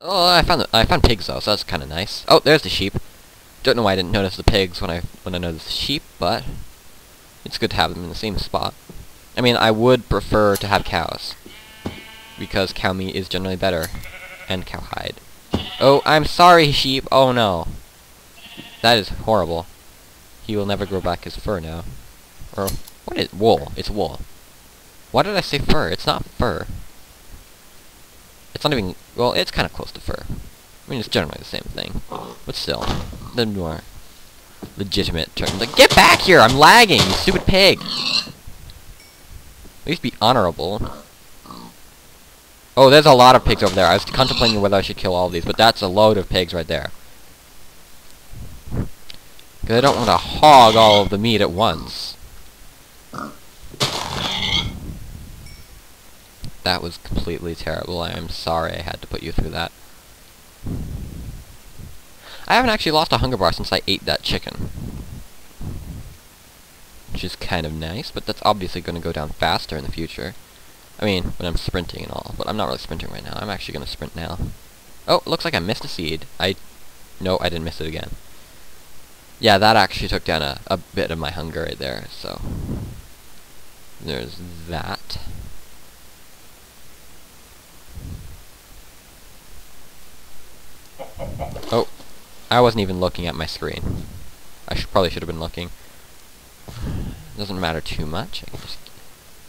Oh, I found the, I found pigs though, so that's kind of nice. Oh, there's the sheep. Don't know why I didn't notice the pigs when I when I noticed the sheep, but it's good to have them in the same spot. I mean, I would prefer to have cows because cow meat is generally better, and cowhide. Oh, I'm sorry, sheep. Oh no, that is horrible. He will never grow back his fur now. Or what is wool? It's wool. Why did I say fur? It's not fur. It's not even, well, it's kind of close to fur. I mean, it's generally the same thing. But still, the more legitimate term. Like, get back here! I'm lagging, you stupid pig! At least be honorable. Oh, there's a lot of pigs over there. I was contemplating whether I should kill all of these, but that's a load of pigs right there. Because I don't want to hog all of the meat at once. That was completely terrible. I am sorry I had to put you through that. I haven't actually lost a hunger bar since I ate that chicken. Which is kind of nice, but that's obviously going to go down faster in the future. I mean, when I'm sprinting and all, but I'm not really sprinting right now. I'm actually going to sprint now. Oh, looks like I missed a seed. I... No, I didn't miss it again. Yeah, that actually took down a, a bit of my hunger right there, so... There's that. Oh, I wasn't even looking at my screen. I should probably should have been looking. Doesn't matter too much. I can just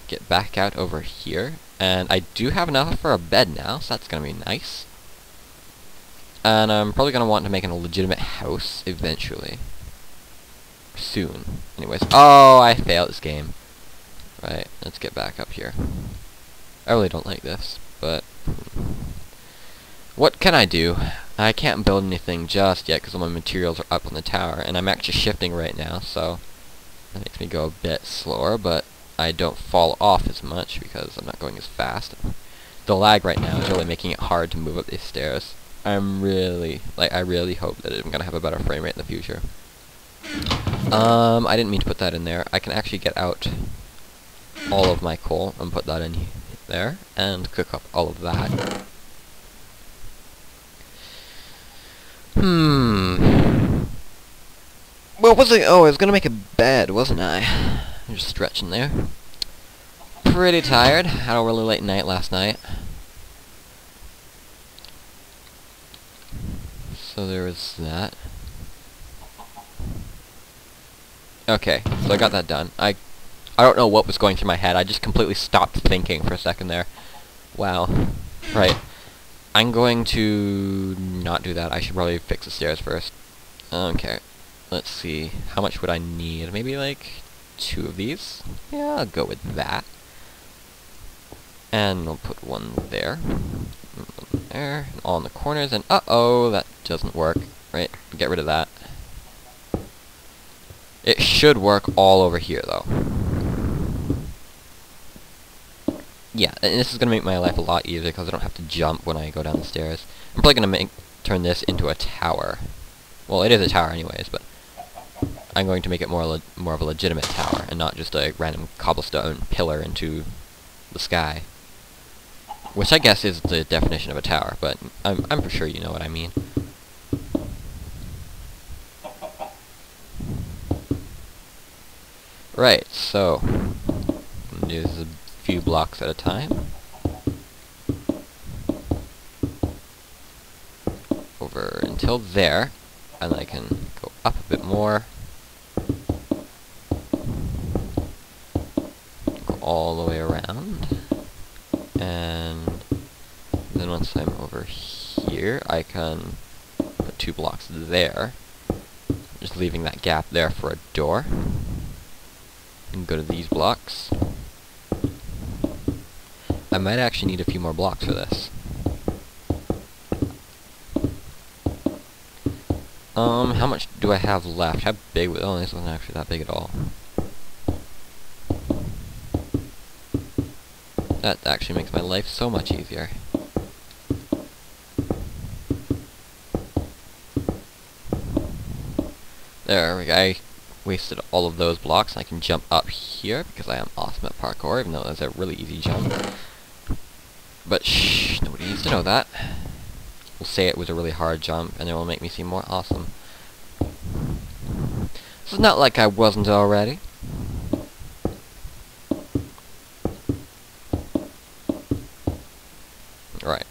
get back out over here. And I do have enough for a bed now, so that's going to be nice. And I'm probably going to want to make a legitimate house eventually. Soon. Anyways. Oh, I failed this game. Right, let's get back up here. I really don't like this, but... Hmm. What can I do? I can't build anything just yet because all my materials are up on the tower, and I'm actually shifting right now, so that makes me go a bit slower, but I don't fall off as much because I'm not going as fast. The lag right now is really making it hard to move up these stairs. I'm really, like, I really hope that I'm going to have a better frame rate in the future. Um, I didn't mean to put that in there. I can actually get out all of my coal and put that in there, and cook up all of that. Hmm. Well, was it? Oh, I was gonna make a bed, wasn't I? I'm just stretching there. Pretty tired. Had a really late night last night. So there was that. Okay, so I got that done. I I don't know what was going through my head. I just completely stopped thinking for a second there. Wow. Right. I'm going to not do that. I should probably fix the stairs first. Okay. Let's see. How much would I need? Maybe like two of these? Yeah, I'll go with that. And I'll put one there. One there. And all in the corners. And uh-oh, that doesn't work. Right? Get rid of that. It should work all over here, though. Yeah, and this is going to make my life a lot easier because I don't have to jump when I go down the stairs. I'm probably going to make turn this into a tower. Well, it is a tower anyways, but I'm going to make it more more of a legitimate tower and not just a random cobblestone pillar into the sky. Which I guess is the definition of a tower, but I'm, I'm for sure you know what I mean. Right, so, this a few blocks at a time. Over until there, and I can go up a bit more. Go all the way around. And then once I'm over here, I can put two blocks there. Just leaving that gap there for a door and go to these blocks. I might actually need a few more blocks for this. Um, how much do I have left? How big? Oh, this wasn't actually that big at all. That actually makes my life so much easier. There we go wasted all of those blocks. I can jump up here because I am awesome at parkour, even though that's a really easy jump. But shh, nobody needs to know that. We'll say it was a really hard jump, and it will make me seem more awesome. This is not like I wasn't already. Right.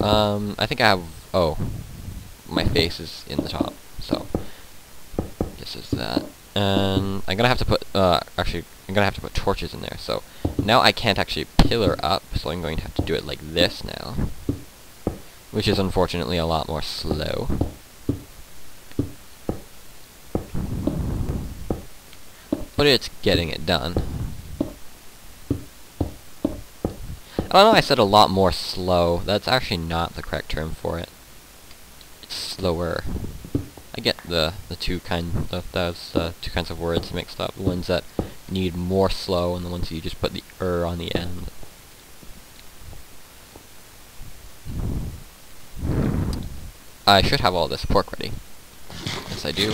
Um, I think I have... Oh. My face is in the top, so... This is that. And I'm gonna have to put... Uh, actually, I'm gonna have to put torches in there, so... Now I can't actually pillar up, so I'm going to have to do it like this now. Which is unfortunately a lot more slow. But it's getting it done. I know, I said a lot more slow. That's actually not the correct term for it. It's slower. I get the the two kind of those uh, two kinds of words mixed up. The ones that need more slow and the ones you just put the er on the end. I should have all this pork ready. Yes, I do.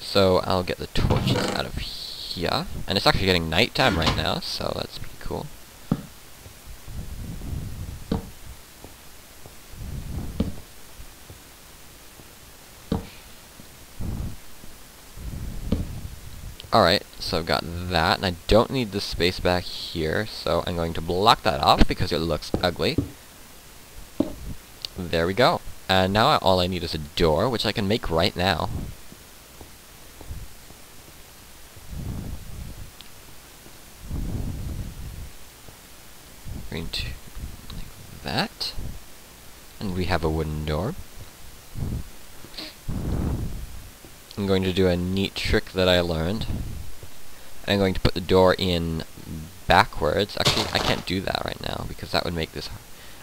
So I'll get the torches out of here. And it's actually getting nighttime right now, so that's pretty cool. Alright, so I've got that, and I don't need the space back here, so I'm going to block that off because it looks ugly. There we go. And now all I need is a door, which I can make right now. Going to like that. And we have a wooden door. I'm going to do a neat trick that I learned. I'm going to put the door in backwards. Actually, I can't do that right now because that would make this...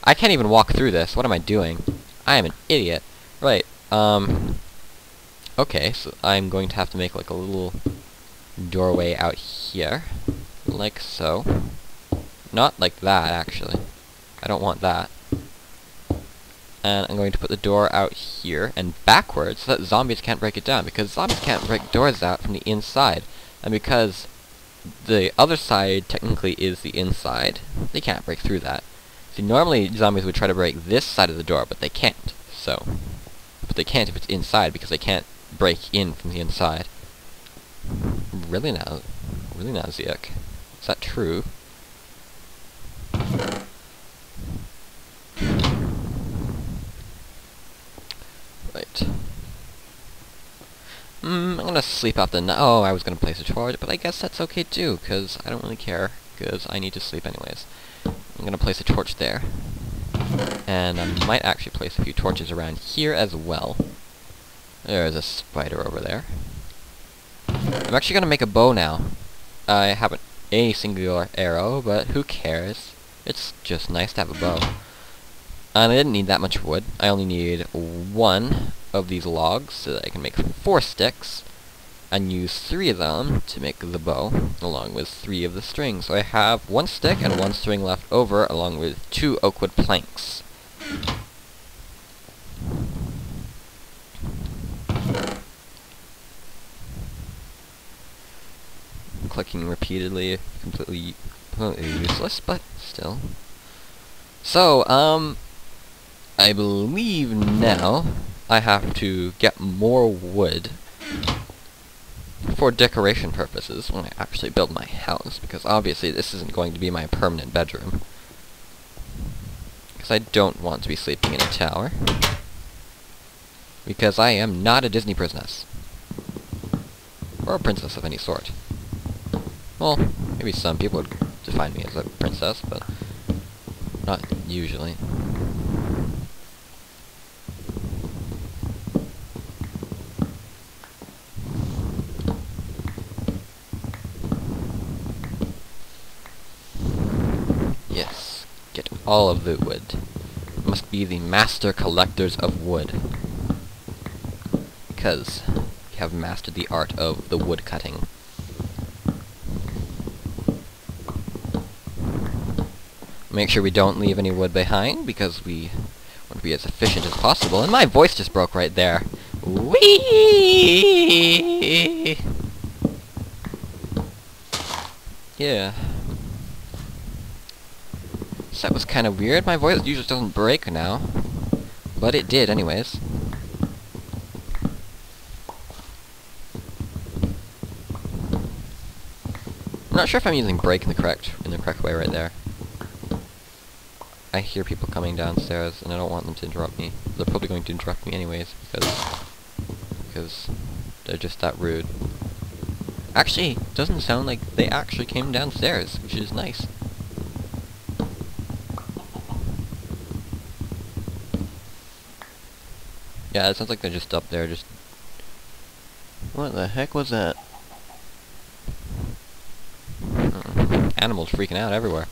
I can't even walk through this. What am I doing? I am an idiot. Right, um... Okay, so I'm going to have to make like a little doorway out here. Like so. Not like that, actually. I don't want that. And I'm going to put the door out here and backwards so that zombies can't break it down, because zombies can't break doors out from the inside. And because the other side technically is the inside, they can't break through that. See, normally zombies would try to break this side of the door, but they can't. So, but they can't if it's inside because they can't break in from the inside. Really now, really now, Zeek. Is that true? Right. Mm, I'm gonna sleep out the night. Oh, I was gonna place a torch, but I guess that's okay too, because I don't really care, because I need to sleep anyways. I'm gonna place a torch there. And I might actually place a few torches around here as well. There's a spider over there. I'm actually gonna make a bow now. I haven't a singular arrow, but who cares? It's just nice to have a bow. And I didn't need that much wood. I only need one of these logs so that I can make four sticks and use three of them to make the bow, along with three of the strings. So I have one stick and one string left over, along with two oakwood planks. Clicking repeatedly, completely, completely useless, but still. So, um, I believe now I have to get more wood for decoration purposes when I actually build my house, because obviously this isn't going to be my permanent bedroom. Because I don't want to be sleeping in a tower. Because I am not a Disney princess. Or a princess of any sort. Well, maybe some people would define me as a princess, but not usually. All of the wood. Must be the master collectors of wood. Because we have mastered the art of the wood cutting. Make sure we don't leave any wood behind, because we want to be as efficient as possible. And my voice just broke right there. Whee! Yeah. So that was kind of weird. My voice usually doesn't break now. But it did anyways. I'm not sure if I'm using break in the correct in the correct way right there. I hear people coming downstairs and I don't want them to interrupt me. They're probably going to interrupt me anyways because because they're just that rude. Actually, doesn't sound like they actually came downstairs, which is nice. Yeah, it sounds like they're just up there, just... What the heck was that? Uh, animals freaking out everywhere.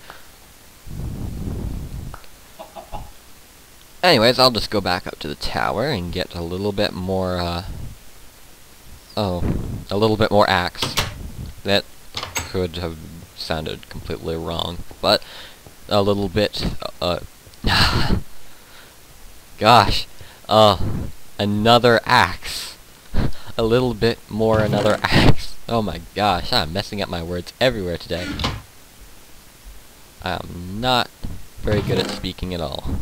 Anyways, I'll just go back up to the tower and get a little bit more, uh... Oh, a little bit more axe. That could have sounded completely wrong, but a little bit, uh... Gosh. Uh, another axe. a little bit more another axe. Oh my gosh, I'm messing up my words everywhere today. I am not very good at speaking at all.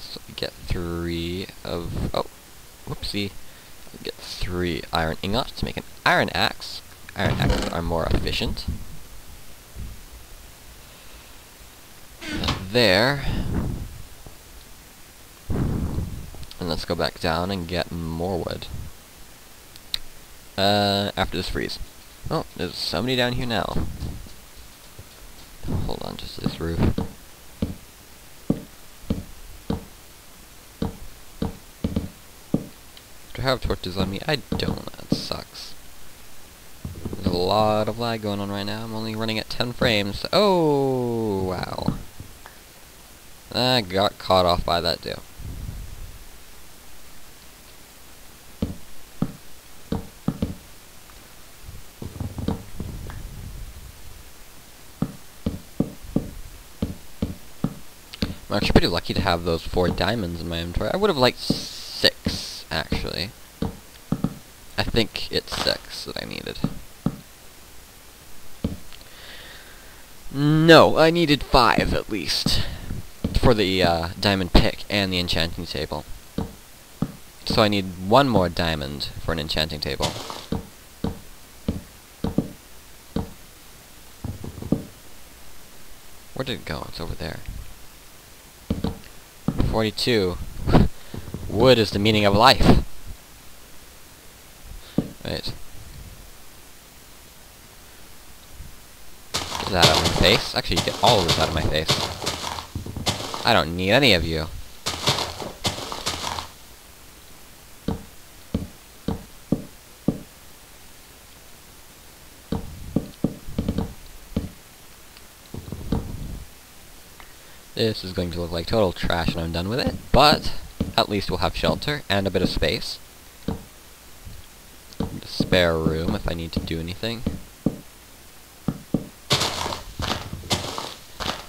So get three of... Oh, whoopsie. Get three iron ingots to make an iron axe. Iron axes are more efficient. there. And let's go back down and get more wood. Uh, after this freeze. Oh, there's somebody down here now. Hold on, just this roof. Do I have torches on me? I don't. That sucks. There's a lot of lag going on right now. I'm only running at 10 frames. Oh, wow. I got caught off by that too. I'm actually pretty lucky to have those four diamonds in my inventory. I would have liked six, actually. I think it's six that I needed. No, I needed five at least for the uh, diamond pick and the enchanting table. So I need one more diamond for an enchanting table. Where did it go? It's over there. 42. Wood is the meaning of life. Right. Get that out of my face. Actually, get all of this out of my face. I don't need any of you. This is going to look like total trash when I'm done with it, but at least we'll have shelter and a bit of space. spare room if I need to do anything.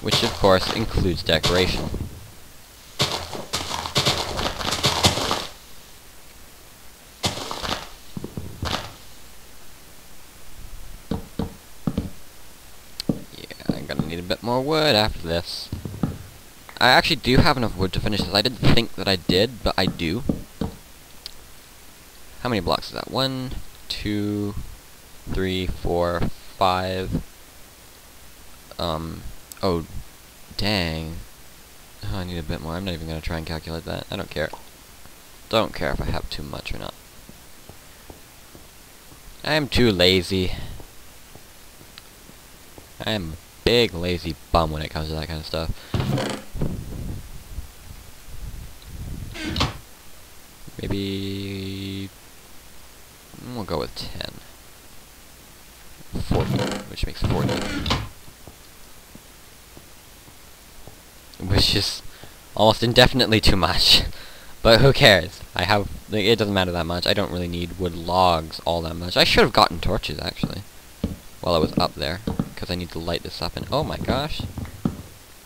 which of course includes decoration. Yeah, I'm gonna need a bit more wood after this. I actually do have enough wood to finish this. I didn't think that I did, but I do. How many blocks is that? One, two, three, four, five. Um, Oh, dang. Oh, I need a bit more. I'm not even going to try and calculate that. I don't care. Don't care if I have too much or not. I am too lazy. I am big lazy bum when it comes to that kind of stuff. Maybe... We'll go with 10. 40, which makes 40. which is almost indefinitely too much. but who cares? I have, it doesn't matter that much. I don't really need wood logs all that much. I should have gotten torches, actually, while I was up there, because I need to light this up, and oh my gosh,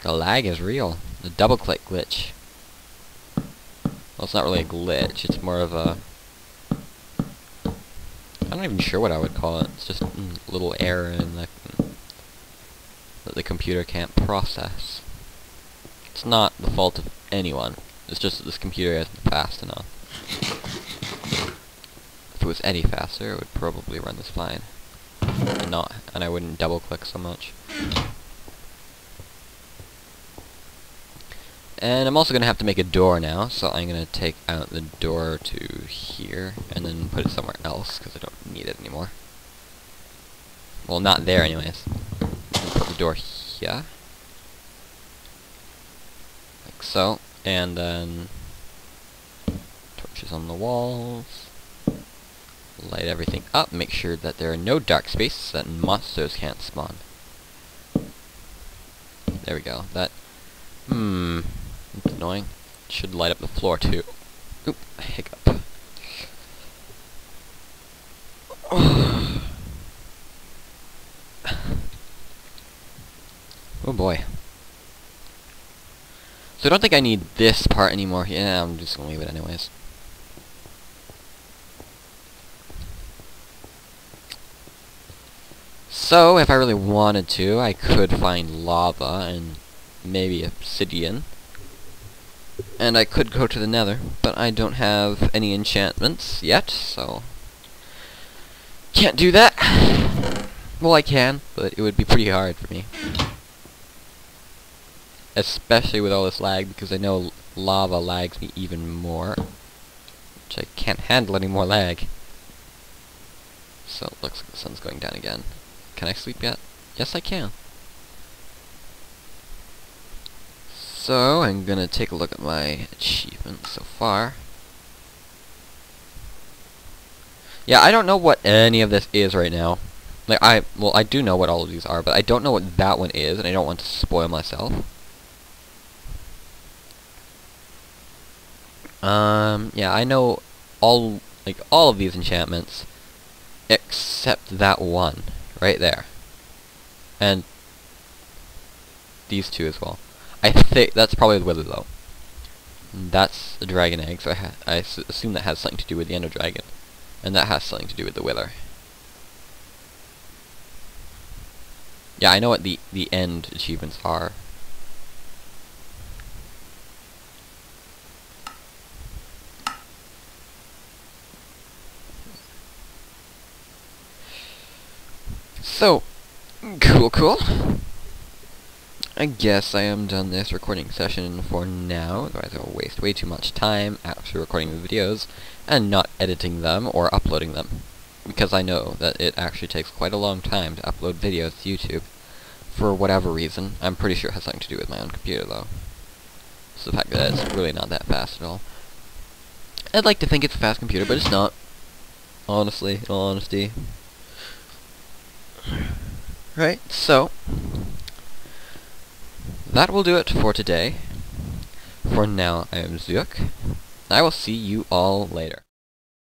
the lag is real. The double-click glitch. Well, it's not really a glitch, it's more of a... I'm not even sure what I would call it. It's just a little error in the that the computer can't process. It's not the fault of anyone. It's just that this computer isn't fast enough. If it was any faster, it would probably run this fine. Not, and I wouldn't double click so much. And I'm also going to have to make a door now, so I'm going to take out the door to here, and then put it somewhere else, because I don't need it anymore. Well, not there anyways. Put the door here. Like so. And then... Torches on the walls. Light everything up, make sure that there are no dark spaces, that monsters can't spawn. There we go. That... Hmm... It's annoying. Should light up the floor too. Oop, hiccup. oh boy. So I don't think I need this part anymore. Yeah, I'm just gonna leave it anyways. So, if I really wanted to, I could find lava and maybe obsidian. And I could go to the nether, but I don't have any enchantments yet, so... Can't do that! Well, I can, but it would be pretty hard for me. Especially with all this lag, because I know lava lags me even more. Which I can't handle any more lag. So it looks like the sun's going down again. Can I sleep yet? Yes, I can. So, I'm gonna take a look at my achievements so far. Yeah, I don't know what any of this is right now. Like, I, well, I do know what all of these are, but I don't know what that one is, and I don't want to spoil myself. Um, yeah, I know all, like, all of these enchantments, except that one, right there. And these two as well. I think that's probably the wither though. That's the dragon egg, so I, I assume that has something to do with the ender dragon. And that has something to do with the wither. Yeah, I know what the, the end achievements are. So, cool, cool. I guess I am done this recording session for now, otherwise I will waste way too much time actually recording the videos and not editing them or uploading them. Because I know that it actually takes quite a long time to upload videos to YouTube. For whatever reason. I'm pretty sure it has something to do with my own computer though. It's the fact that it's really not that fast at all. I'd like to think it's a fast computer, but it's not. Honestly, in all honesty. Right, so that will do it for today. For now, I am Zook. I will see you all later.